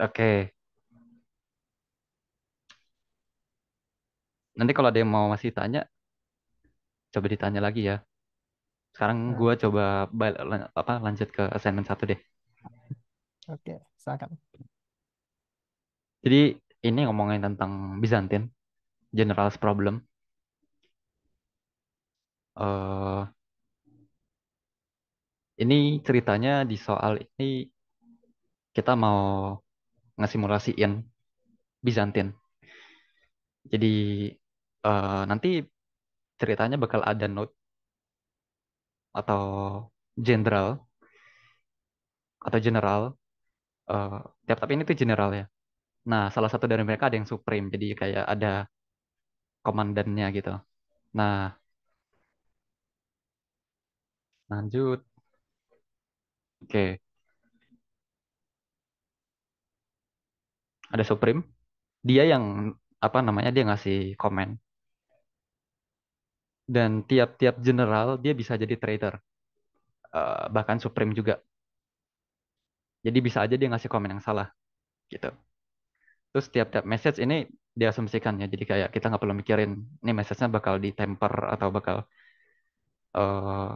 Oke. Nanti kalau ada yang mau masih tanya, coba ditanya lagi ya. Sekarang Nah, gua coba bal- lan- apa lanjut ke assignment satu deh. oke, silakan. Jadi ini ngomongin tentang Byzantine, General's Problem. eh ini ceritanya di soal ini kita mau ngesimulasiin Byzantine. Jadi eh, nanti ceritanya bakal ada note atau jenderal atau general. eh tiap tapi ini tuh general ya. Nah, salah satu dari mereka ada yang supreme, jadi kayak ada komandannya gitu. Nah, lanjut. Oke, ada supreme. Dia yang apa namanya dia ngasih komen dan tiap-tiap general dia bisa jadi traitor, Eh, bahkan supreme juga. Jadi bisa aja dia ngasih komen yang salah gitu. Terus tiap-tiap message ini diasumsikan ya. Jadi kayak kita nggak perlu mikirin ini message-nya bakal ditemper atau bakal eh,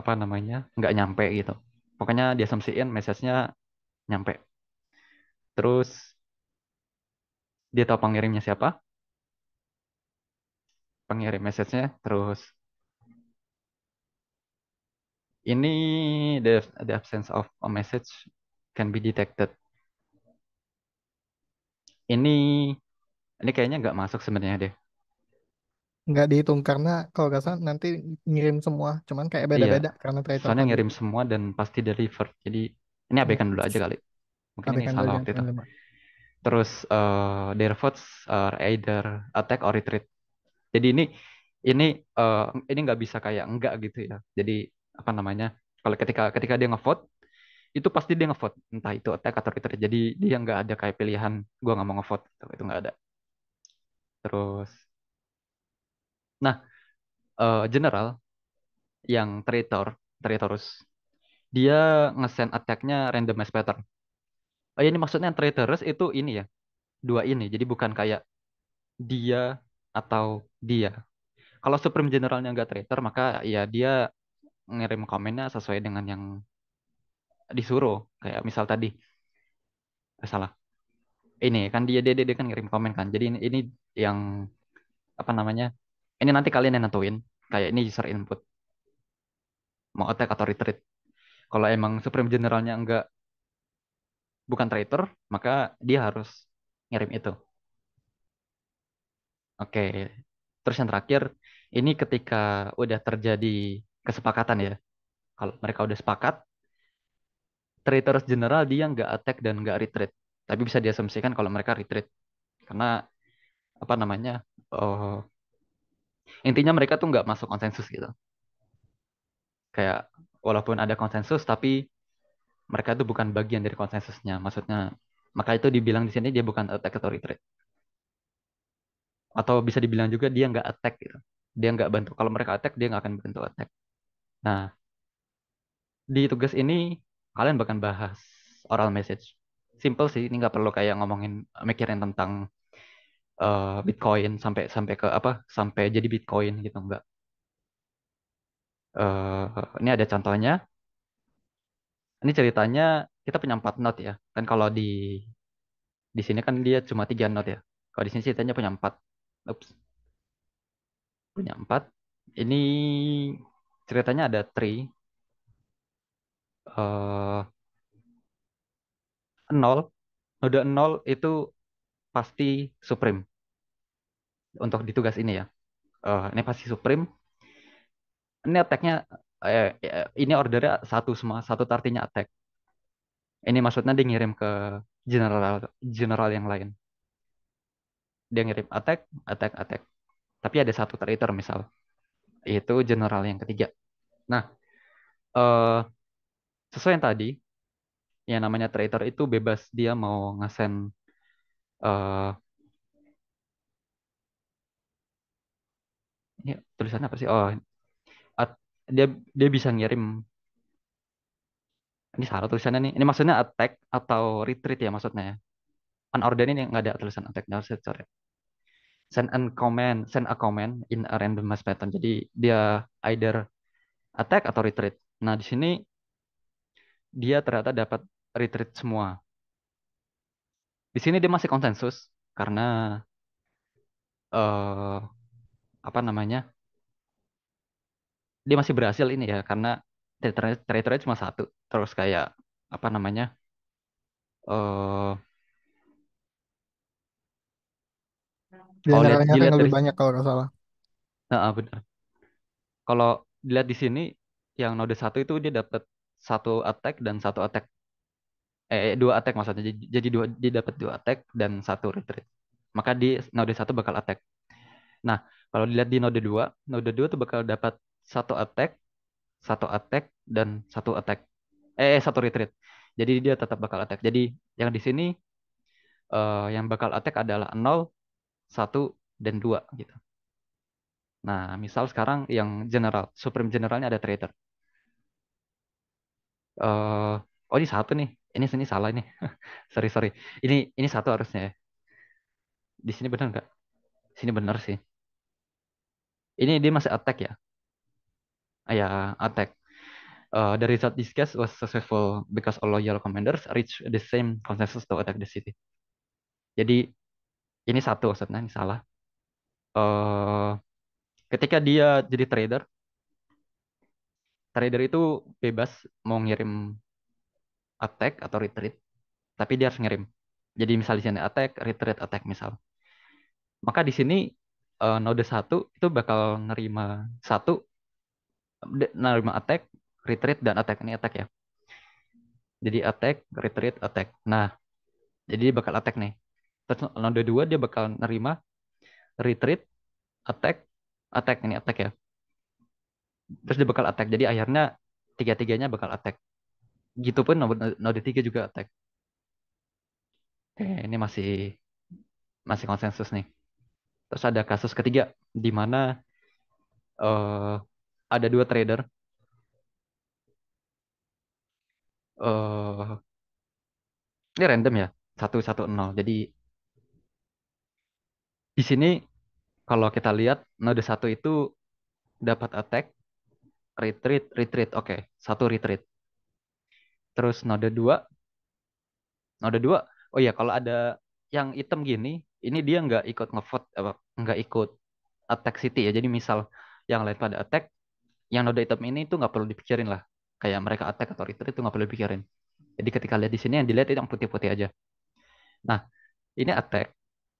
apa namanya nggak nyampe gitu. Pokoknya diasumsiin message-nya nyampe. Terus dia tahu pengirimnya siapa, pengirim message-nya. Terus ini the the absence of a message can be detected. Ini ini kayaknya nggak masuk sebenarnya deh. Nggak dihitung karena kalau nggak salah nanti ngirim semua, cuman kayak Iya, beda-beda karena traitor soalnya tadi. ngirim semua dan pasti deliver. Jadi ini Hmm. abaikan dulu aja kali. Mungkin ini Abaikan dulu salah waktu itu. Terus eh their votes are either attack or retreat. Jadi ini ini eh, ini nggak bisa kayak enggak gitu ya. Jadi apa namanya? Kalau ketika ketika dia ngevote itu pasti dia ngevote entah itu attack atau retreat. Jadi dia nggak ada kayak pilihan gua nggak mau ngevote gitu. Itu nggak ada. Terus nah eh, general yang traitor traitorus dia nge-send attack-nya randomized pattern. Oh ini maksudnya traitorous itu ini ya dua ini. Jadi bukan kayak dia atau dia. Kalau Supreme Generalnya nggak traitor, maka ya dia ngirim komennya sesuai dengan yang disuruh. Kayak misal tadi, eh, salah. Ini kan dia, dia, dia, dia kan ngirim komen kan. Jadi ini, ini yang apa namanya? Ini nanti kalian yang nentuin. Kayak ini user input. Mau attack atau retreat. Kalau emang Supreme Generalnya nggak bukan traitor, maka dia harus ngirim itu. Oke. Terus yang terakhir, ini ketika udah terjadi kesepakatan ya. Kalau mereka udah sepakat, Traitors General dia nggak attack dan nggak retreat. Tapi bisa diasumsikan kalau mereka retreat. Karena apa namanya? Oh, intinya mereka tuh nggak masuk konsensus gitu. Kayak walaupun ada konsensus, tapi mereka itu bukan bagian dari konsensusnya. Maksudnya, maka itu dibilang di sini dia bukan attack atau retreat. Atau bisa dibilang juga dia nggak attack gitu. Dia nggak bantu. Kalau mereka attack, dia nggak akan bantu attack. Nah, di tugas ini kalian bahkan bahas oral message. Simple sih, ini nggak perlu kayak ngomongin mikirin tentang eh, Bitcoin sampai sampai ke apa sampai jadi Bitcoin gitu enggak. Eh, ini ada contohnya. Ini ceritanya kita punya empat note ya. Kan kalau di di sini kan dia cuma tiga note ya. Kalau di sini ceritanya punya empat. Ups, punya empat. Ini ceritanya ada tree. Eh, nol. Node nol itu pasti supreme untuk di tugas ini ya. Eh, ini pasti supreme. Ini attack-nya eh, eh, ini ordernya satu semua, satu artinya attack. Ini maksudnya dia ngirim ke general general yang lain. Dia ngirim attack, attack, attack. Tapi ada satu traitor misal. Itu general yang ketiga. Nah, eh, sesuai yang tadi, yang namanya traitor itu bebas dia mau ngasend eh ini tulisannya apa sih? Oh, dia dia bisa ngirim. Ini salah tulisannya nih. Ini maksudnya attack atau retreat ya maksudnya ya. unordered ini nggak ada tulisan attack nggak usah coret send a command send a command in a randomized pattern. Jadi dia either attack atau retreat. Nah di sini dia ternyata dapat retreat semua. Di sini dia masih konsensus karena eh apa namanya dia masih berhasil ini ya karena teritorinya cuma satu. Terus kayak apa namanya eh kalau lihat dilihat lebih dari banyak kalau nggak salah. nah, benar. Kalau dilihat di sini yang node satu itu dia dapat satu attack dan satu attack. Eh dua attack maksudnya. Jadi, jadi dua dia dapat dua attack dan satu retreat. Maka di node satu bakal attack. Nah kalau dilihat di node dua node dua tuh bakal dapat satu attack satu attack dan satu attack. Eh eh, satu retreat. Jadi dia tetap bakal attack. Jadi yang di sini eh, yang bakal attack adalah nol satu dan dua gitu. Nah misal sekarang yang general supreme generalnya ada traitor. Eh oh ini satu nih. Ini sini salah ini sorry sorry. Ini ini satu harusnya ya. Di sini benar nggak? Sini benar sih. Ini dia masih attack ya ah, ya attack Uh, the result this case was successful because all loyal commanders reach the same consensus to attack the city. Jadi ini satu maksudnya ini salah. Uh, ketika dia jadi trader, trader itu bebas mau ngirim attack atau retreat, tapi dia harus ngirim. Jadi misalnya di sini attack, retreat, attack misal. Maka di sini uh, node satu itu bakal nerima satu, nerima attack, retreat dan attack ini attack ya. Jadi attack, retreat, attack. Nah, jadi dia bakal attack nih. Terus node 2 dia bakal nerima retreat, attack, attack ini attack ya. Terus dia bakal attack. Jadi akhirnya tiga-tiganya bakal attack. Gitu pun node, node 3 juga attack. Oke, ini masih masih konsensus nih. Terus ada kasus ketiga di mana uh, ada dua trader. Uh, ini random ya satu satu nol. Jadi di sini kalau kita lihat node satu itu dapat attack retreat retreat oke okay. satu retreat. Terus node dua node dua oh ya kalau ada yang item gini ini dia nggak ikut ngevote nggak ikut attack city ya. Jadi misal yang lain pada attack yang node item ini tuh nggak perlu dipikirin lah. Kayak mereka attack atau retreat itu nggak perlu dipikirin. Jadi ketika lihat di sini yang dilihat itu yang putih-putih aja. Nah ini attack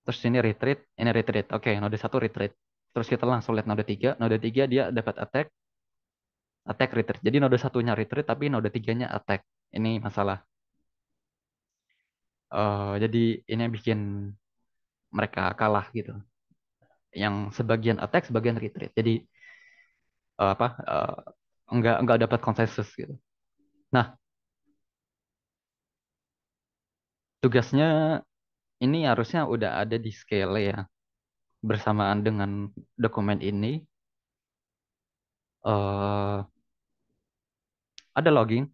terus ini retreat ini retreat. Oke node satu retreat. Terus kita langsung lihat node tiga. Node tiga dia dapat attack attack retreat. Jadi node satunya retreat tapi node tiganya attack. Ini masalah. Uh, jadi ini yang bikin mereka kalah gitu. Yang sebagian attack sebagian retreat. Jadi uh, apa uh, enggak enggak dapat konsensus gitu. Nah tugasnya ini harusnya udah ada di scale ya bersamaan dengan dokumen ini. Uh, ada logging.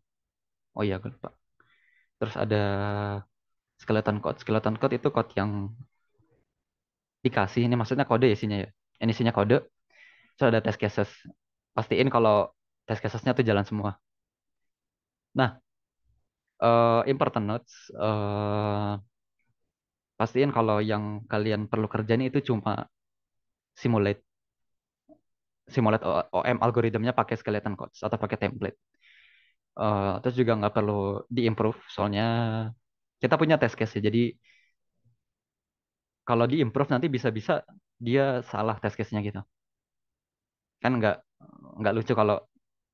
Oh iya gue lupa. Terus ada skeleton code. Skeleton code itu code yang dikasih. Ini maksudnya kode ya isinya ya? Ini isinya kode. Terus ada test cases pastiin kalau test casesnya tuh jalan semua. Nah uh, important notes uh, pastiin kalau yang kalian perlu kerjain itu cuma simulate. Simulate OM algoritmnya pakai skeleton codes atau pakai template. Uh, terus juga nggak perlu diimprove soalnya kita punya test case ya jadi kalau diimprove nanti bisa-bisa dia salah test case-nya gitu. Kan nggak nggak lucu kalau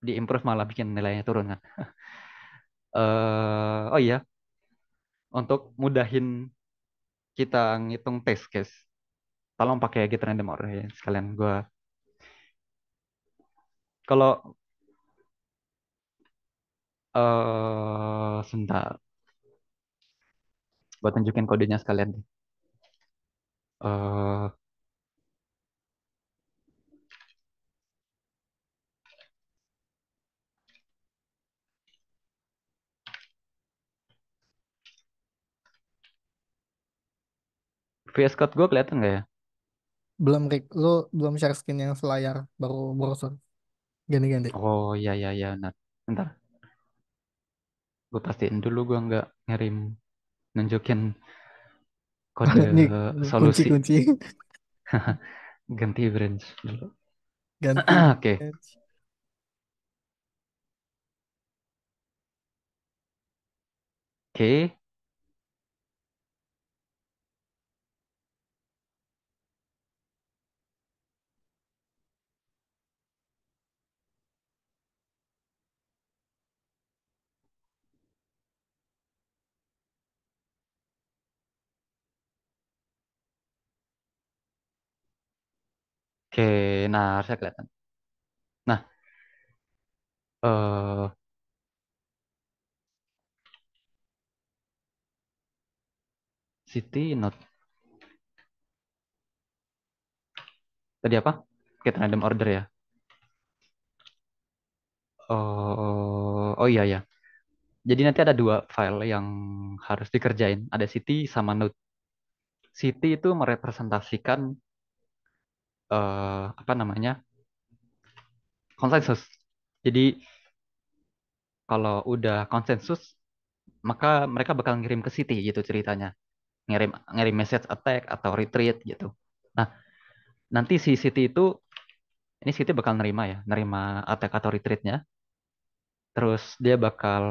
diimprove malah bikin nilainya turun kan. Uh, oh iya. Untuk mudahin kita ngitung test case tolong pakai get random array ya, sekalian gue kalau uh, sebentar. Buat tunjukin kodenya sekalian uh, VS Code gue kelihatan nggak ya? Belum, Rick. Lu belum share screen yang selayar, baru browser. Ganti-ganti. Oh iya iya iya. Nah, bentar. Gue pastiin dulu gue nggak ngirim nunjukin kode Ini solusi. kunci-kunci. Ganti branch dulu. Ganti. Oke. Oke. Oke, nah harusnya kelihatan. Nah, eh city not tadi apa? Get random order ya. Oh, oh iya ya. Jadi nanti ada dua file yang harus dikerjain. Ada city sama node. City itu merepresentasikan eh apa namanya? konsensus. Jadi kalau udah konsensus, maka mereka bakal ngirim ke city gitu ceritanya. Ngirim ngirim message attack atau retreat gitu. Nah, nanti si city itu ini city bakal nerima ya, nerima attack atau retreatnya. Terus dia bakal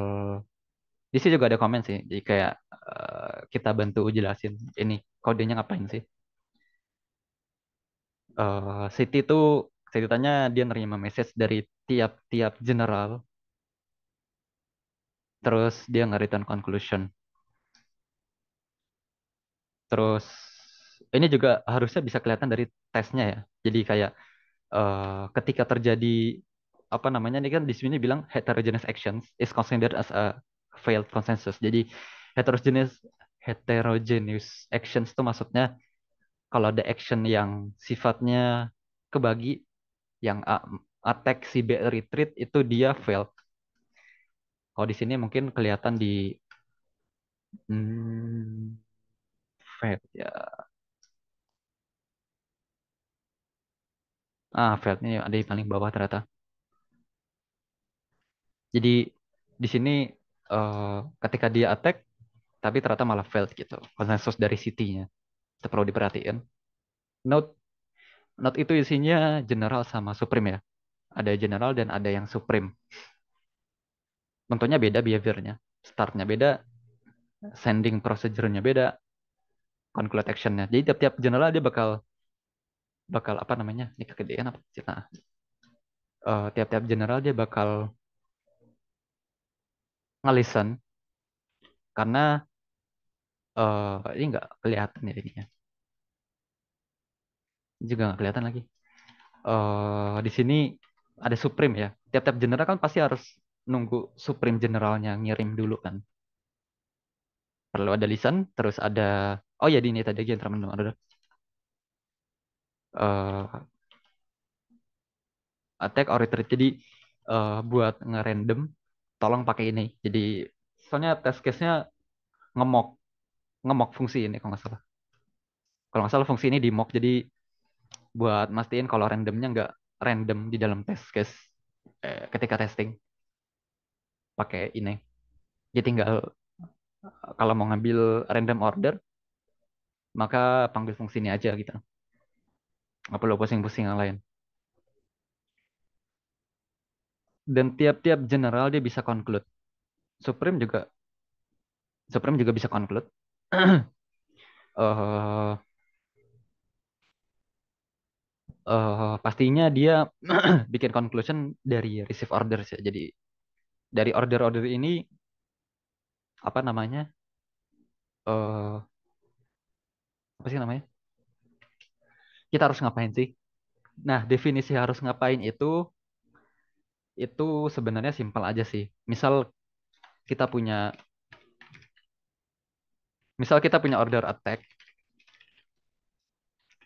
di sini juga ada komen sih. Jadi kayak eh, kita bantu jelasin ini kodenya ngapain sih. Eh city itu ceritanya dia nerima message dari tiap-tiap general. Terus dia nge-return conclusion. Terus ini juga harusnya bisa kelihatan dari tesnya ya. Jadi kayak eh, ketika terjadi apa namanya ini kan di sini bilang heterogeneous actions is considered as a failed consensus. Jadi heterogeneous heterogeneous actions itu maksudnya kalau ada action yang sifatnya kebagi yang A, attack si B retreat itu dia failed. Kalau di sini mungkin kelihatan di hmm, failed ya. Ah, ini ada di paling bawah ternyata. Jadi di sini uh, ketika dia attack tapi ternyata malah failed gitu. Konsensus dari city-nya. Itu perlu diperhatiin. Note note itu isinya general sama supreme ya. Ada general dan ada yang supreme. Tentunya beda behaviornya. Startnya beda, sending procedure-nya beda, conclude action-nya. Jadi tiap-tiap general dia bakal bakal apa namanya? Ini kegedean apa? Nah, uh, tiap-tiap general dia bakal ngelisten karena uh, ini nggak kelihatan ya ininya. Juga nggak kelihatan lagi. Uh, di sini ada Supreme ya. Tiap-tiap general kan pasti harus nunggu Supreme generalnya ngirim dulu kan. Perlu ada listen, terus ada oh ya di ini tadi aja teman ada uh, attack or retreat. Jadi uh, buat ngerandom tolong pakai ini. Jadi soalnya test case-nya ngemok ngemok fungsi ini kalau nggak salah. Kalau nggak salah fungsi ini di mock jadi buat mastiin kalau randomnya nggak random di dalam test case eh, ketika testing pakai ini. Jadi tinggal kalau mau ngambil random order maka panggil fungsi ini aja gitu. Nggak perlu pusing-pusing yang lain. Dan tiap-tiap general dia bisa conclude. Supreme juga Supreme juga bisa conclude. Uh, uh, pastinya dia bikin conclusion dari receive orders ya. Jadi dari order-order ini apa namanya? Uh, apa sih namanya? Kita harus ngapain sih? Nah, definisi harus ngapain itu itu sebenarnya simpel aja sih. Misal kita punya misal kita punya order attack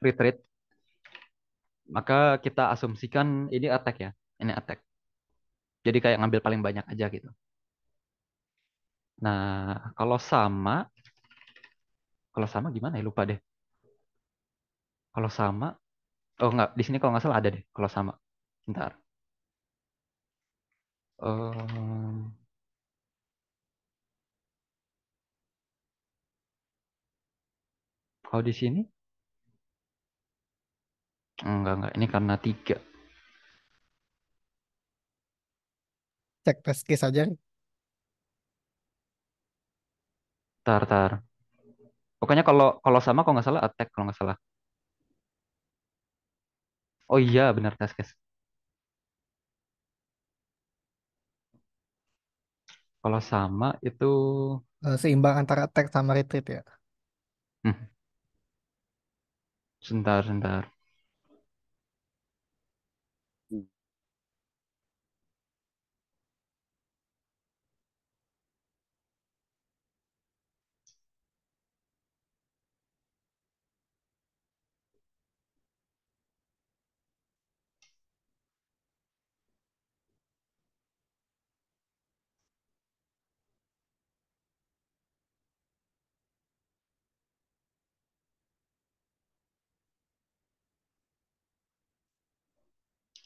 retreat maka kita asumsikan ini attack ya. Ini attack. Jadi kayak ngambil paling banyak aja gitu. Nah, kalau sama kalau sama gimana ya lupa deh. Kalau sama, oh nggak di sini kalau nggak salah ada deh. Kalau sama, bentar. Em, kalau di sini enggak enggak. Ini karena tiga. Cek test case aja. Tar tar. Pokoknya kalau kalau sama kalau nggak salah attack kalau nggak salah. Oh iya benar test case. Kalau sama itu Eh, seimbang antara attack sama retreat ya. hmm, sebentar sebentar.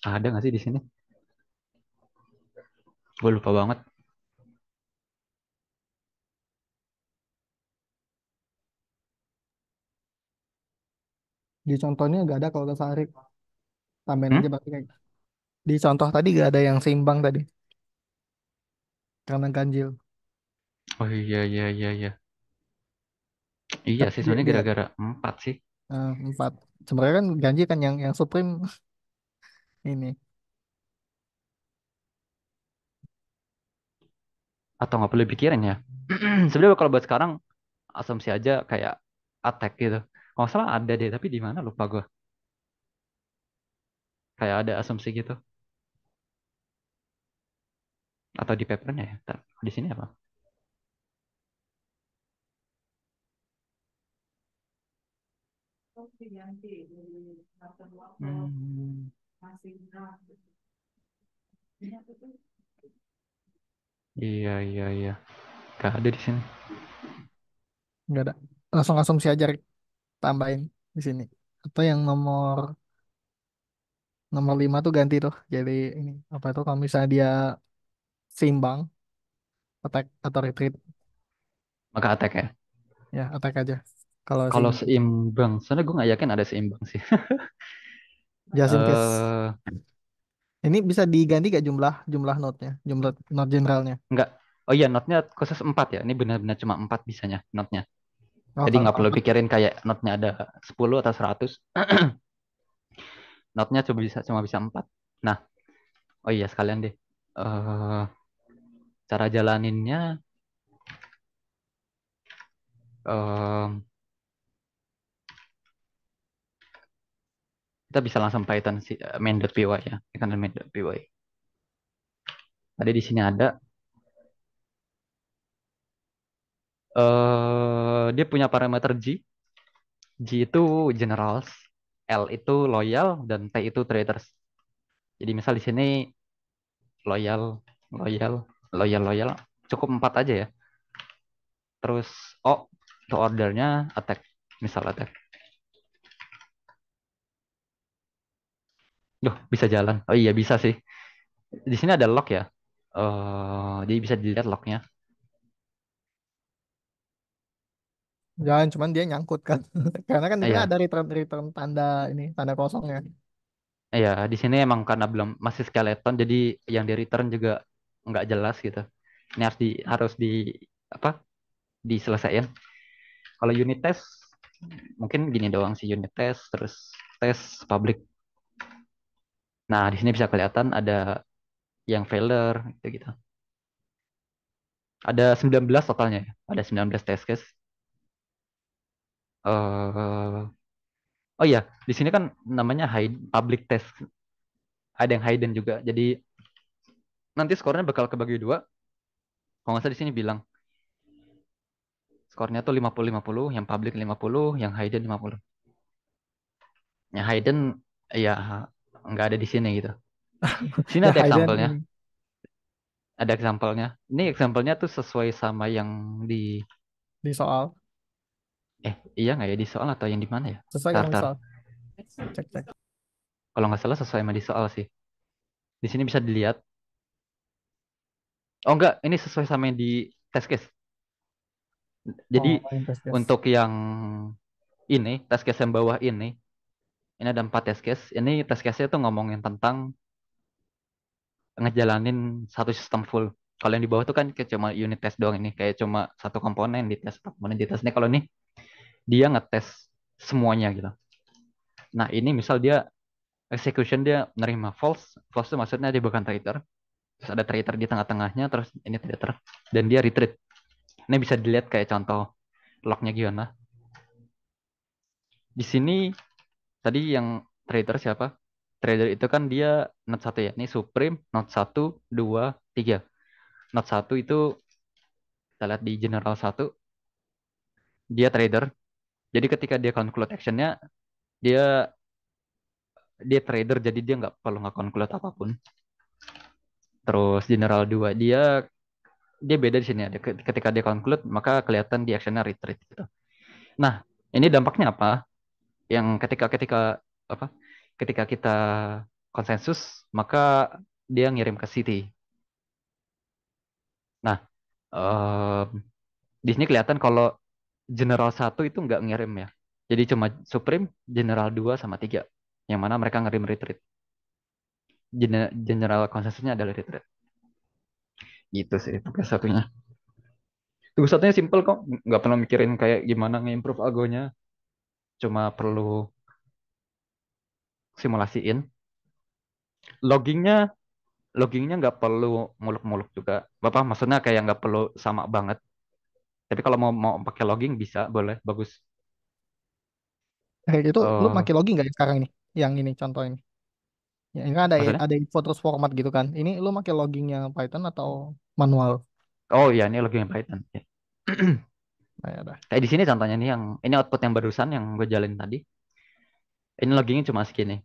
Ada nggak sih di sini? Gue lupa banget. Di contohnya gak ada kalau ke Sari. Tambahin aja Hmm? berarti kayak. Di contoh tadi gak ada yang seimbang tadi. Karena ganjil. Oh iya iya iya iya. Iya Tapi sih dia, sebenarnya dia gara-gara empat sih. eh, empat. Sebenarnya kan ganjil kan yang yang Supreme ini. Atau nggak perlu pikirin ya. Sebenarnya kalau buat sekarang asumsi aja kayak attack gitu. Kalau nggak salah ada deh, tapi di mana lupa gue. Kayak ada asumsi gitu. Atau di papernya ya. Ntar, di sini apa? Hmm, iya iya iya. Gak ada di sini. Gak ada. Langsung asumsi aja Rik. tambahin di sini. Atau yang nomor nomor lima tuh ganti tuh. Jadi ini apa itu kalau misalnya dia seimbang attack atau retreat Maka attack ya. ya attack aja. Kalau Kalau seimbang. seimbang, soalnya gue nggak yakin ada seimbang sih. Just in case. Eh, Ini bisa diganti gak jumlah jumlah note-nya, jumlah note generalnya. nggak. Oh iya, notnya khusus 4 ya. Ini benar-benar cuma 4 bisanya notnya. Oh Jadi kalau nggak perlu pikirin kayak notnya ada 10 atau 100. Notnya cuma bisa cuma bisa 4. Nah, oh iya sekalian deh. Eh, cara jalaninnya em, kita bisa langsung Python si eh, main.py ya. Kan main.py. Tadi di sini ada eh dia punya parameter G. G itu generals, L itu loyal dan T itu traitors. Jadi misal di sini loyal, loyal, loyal, loyal cukup 4 aja ya. Terus O untuk ordernya attack, misal attack. Duh, bisa jalan. Oh iya bisa sih. Di sini ada lock ya. Eh jadi bisa dilihat locknya. jangan cuman dia nyangkut kan. Karena kan di Eh, sini ya, ada return return tanda ini tanda kosongnya. eh, ya di sini emang karena belum masih skeleton, jadi yang di return juga nggak jelas gitu. Ini harus di harus di apa? Diselesaikan. Kalau unit test mungkin gini doang sih unit test, terus tes public. Nah di sini bisa kelihatan ada yang failure gitu gitu. Ada 19 totalnya ya. Ada 19 test case. eh oh iya, di sini kan namanya hide public test. Ada yang hidden juga. Jadi nanti skornya bakal kebagi dua. Kalau nggak salah di sini bilang skornya tuh 50-50, yang public 50, yang hidden 50. Yang hidden ya nggak ada di sini gitu. Sini ada example-nya. Ada example-nya. Ini example-nya tuh sesuai sama yang di di soal eh iya nggak ya di soal atau yang di mana ya? sesuai Tar tar. soal. Cek cek. Kalau nggak salah sesuai sama di soal sih. Di sini bisa dilihat. Oh enggak, ini sesuai sama yang di test case. Jadi Oh, invest guys. untuk yang ini, test case yang bawah ini, ini ada empat test case. Ini test case-nya tuh ngomongin tentang ngejalanin satu sistem full. Kalau yang di bawah tuh kan kayak cuma unit test doang ini, kayak cuma satu komponen di tes, satu komponen di tes. Ini kalau ini dia ngetes semuanya gitu. Nah ini misal dia execution dia nerima false, false itu maksudnya dia bukan traitor. Terus ada traitor di tengah-tengahnya, terus ini traitor dan dia retreat. Ini bisa dilihat kayak contoh lognya gimana. Di sini tadi yang trader siapa? Trader itu kan dia not satu ya. Ini Supreme, not satu, dua, tiga. Not satu itu kita lihat di general satu. Dia trader. Jadi ketika dia conclude actionnya, dia dia trader jadi dia nggak perlu nggak conclude apa pun. Terus general 2 dia dia beda di sini ya. Ketika dia conclude maka kelihatan di actionnya retreat gitu. Nah, ini dampaknya apa? Yang ketika ketika apa? Ketika kita konsensus maka dia ngirim ke city. Nah, um, di sini kelihatan kalau general 1 itu nggak ngirim ya. Jadi cuma Supreme, general 2 sama 3. Yang mana mereka ngirim retreat. General konsensusnya adalah retreat. Gitu sih tugas satunya. Tugas satunya simple kok. Nggak perlu mikirin kayak gimana nge-improve algonya. Cuma perlu simulasiin. Loggingnya loggingnya nggak perlu muluk-muluk juga. Bapak maksudnya kayak nggak perlu sama banget. Tapi kalau mau mau pakai logging bisa, boleh, bagus. Kayak gitu, lu Uh, pakai logging nggak ya sekarang ini? Yang ini contoh ini. Ya, ini kan ada maksudnya? ada info terus format gitu kan. Ini lu pakai loggingnya Python atau manual? Oh iya, ini logging Python. Kayak di sini contohnya nih yang ini output yang barusan yang gue jalin tadi. Ini loggingnya cuma segini.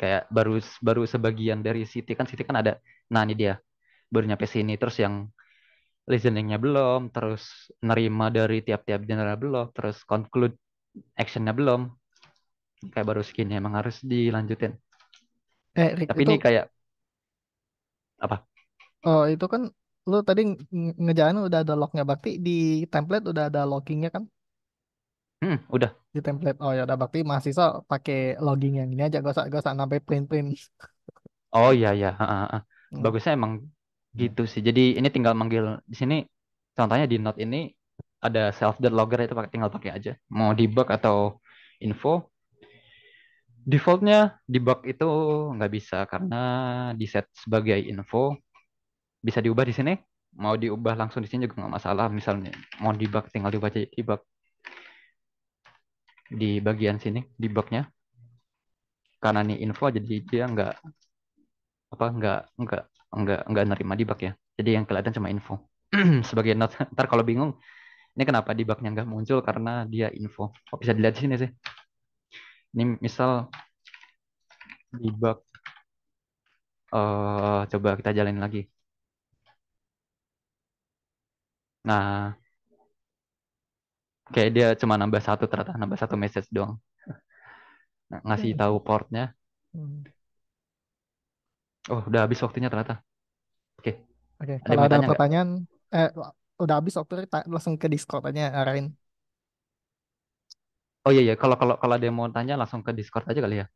Kayak baru baru sebagian dari City kan City kan ada. Nah ini dia baru nyampe sini terus yang listeningnya belum, terus nerima dari tiap-tiap general belum, terus conclude actionnya belum. Kayak baru segini emang harus dilanjutin. Eh, Rick, Tapi itu ini kayak apa? oh itu kan lu tadi nge- ngejalanin udah ada lognya berarti di template udah ada loggingnya kan Hmm, udah. di template. Oh ya udah berarti mahasiswa pakai logging yang ini aja gak usah gak usah sampai print print. Oh iya ya, Hmm. bagusnya emang gitu sih. Jadi ini tinggal manggil di sini. Contohnya di note ini ada self dot logger itu pakai tinggal pakai aja. Mau debug atau info. Defaultnya debug itu nggak bisa karena di set sebagai info. Bisa diubah di sini. Mau diubah langsung di sini juga nggak masalah. Misalnya mau debug tinggal diubah aja debug di bagian sini debugnya. Karena ini info jadi dia nggak apa nggak nggak nggak nggak nerima debug ya. Jadi yang kelihatan cuma info. sebagai note. Ntar kalau bingung, ini kenapa debugnya nggak muncul karena dia info. Kok bisa dilihat di sini sih? Ini misal debug, uh, coba kita jalin lagi. Nah, kayak dia cuma nambah satu ternyata, nambah satu message doang. Nah, ngasih tahu portnya. Hmm. Oh, udah habis waktunya ternyata. Oke. Oke, Ada yang kalau ada tanya pertanyaan, eh udah habis waktu ta- langsung ke Discord aja arahin. Oh iya iya, kalau kalau kalau ada yang mau tanya langsung ke Discord aja kali ya.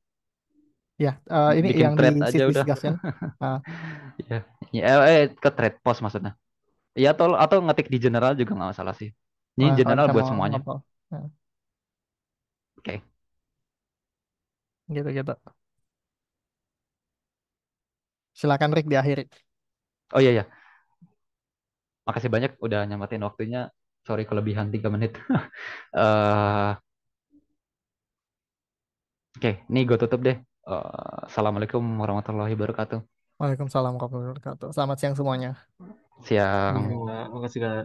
Ya, eh, ini Bikin yang di thread aja shift udah. discussion. Ah, Iya. Ya, eh, eh, ke thread post maksudnya. Iya atau atau ngetik di general juga nggak masalah sih. Ini nah, kalau general buat mau semuanya. ngobrol. Nah, Oke. gitu-gitu. Silakan Rick diakhiri. Oh iya iya. Makasih banyak udah nyamatin waktunya. Sorry kelebihan 3 menit. Eh, Oke, ini gue tutup deh. Eh, Assalamualaikum warahmatullahi wabarakatuh. Waalaikumsalam warahmatullahi wabarakatuh. Selamat siang semuanya. Siang. Iya, makasih Kak.